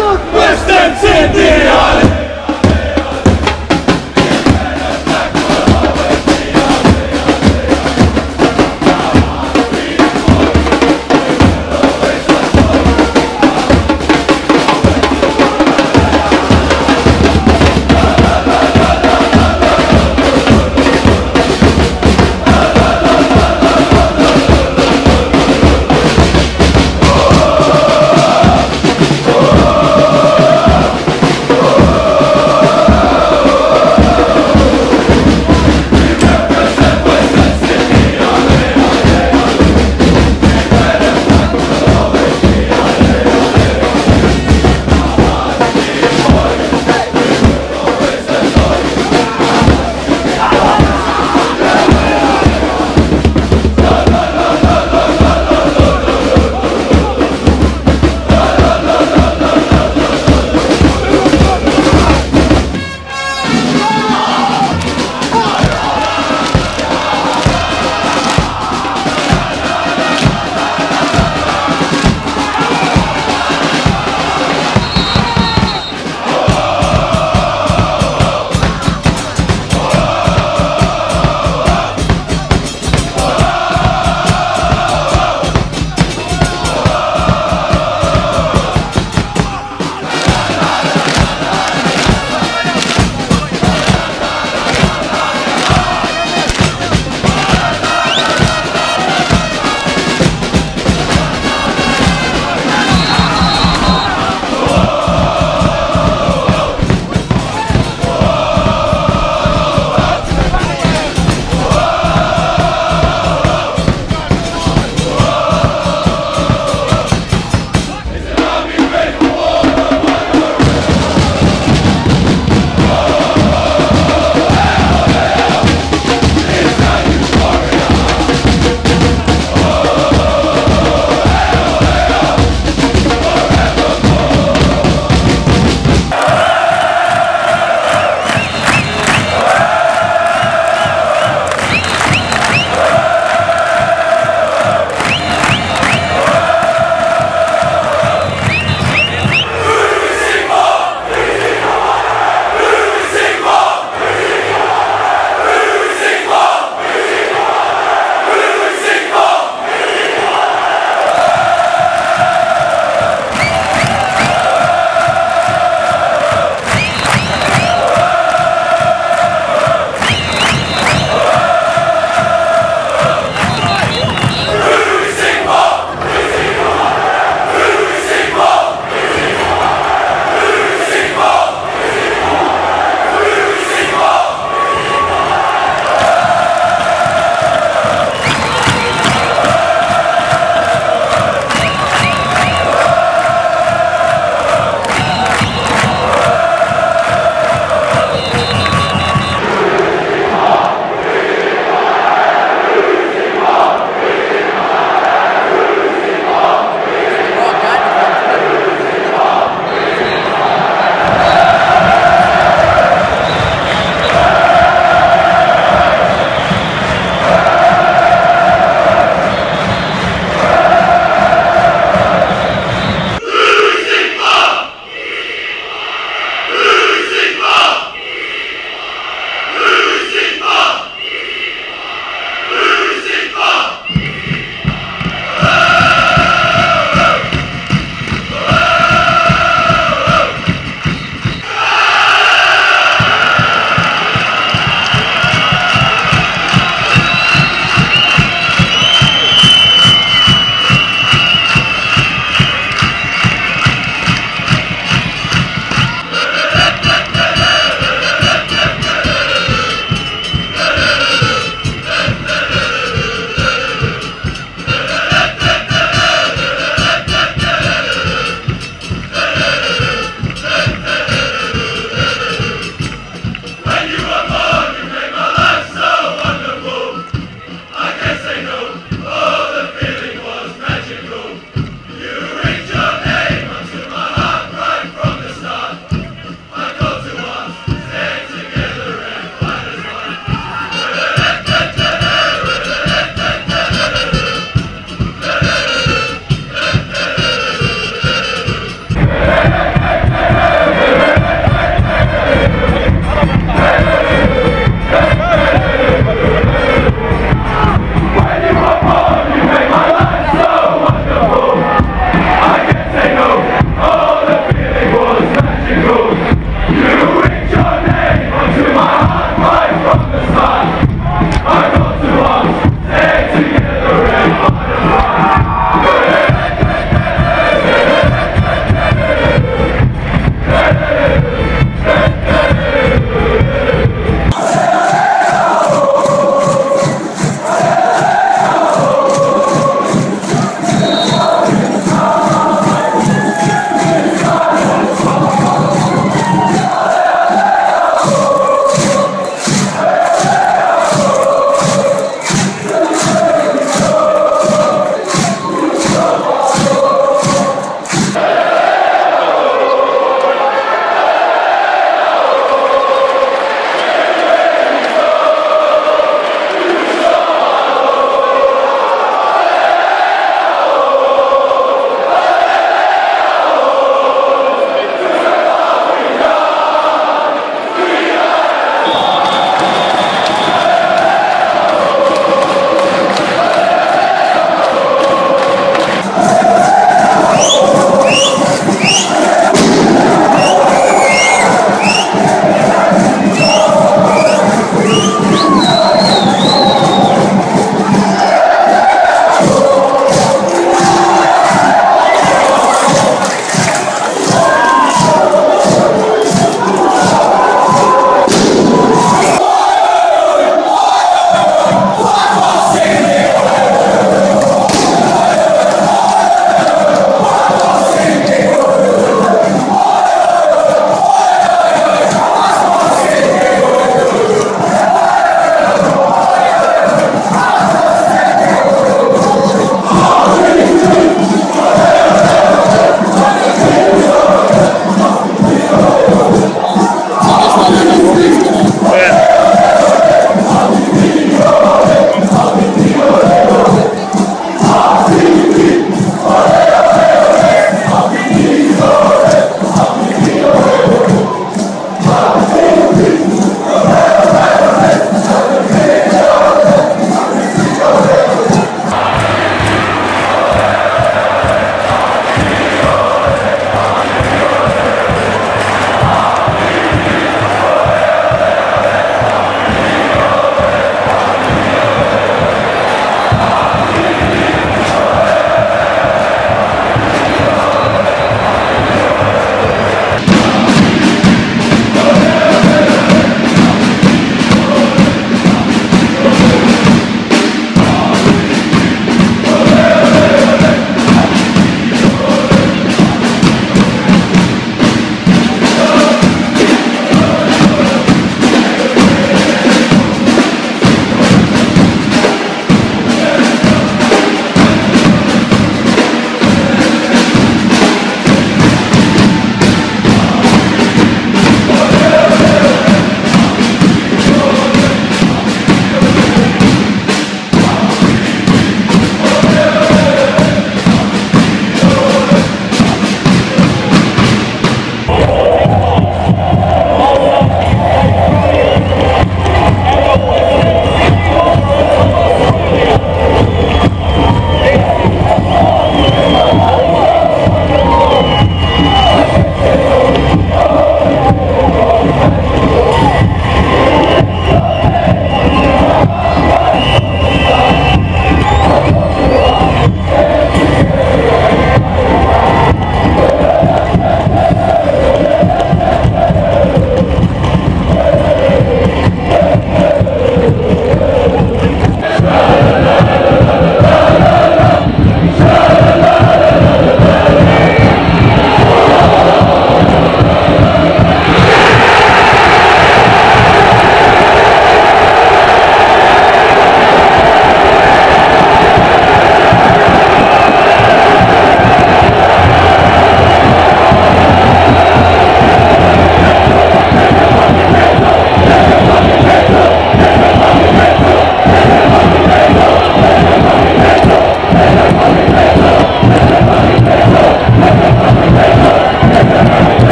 Shoot! Substance in the island.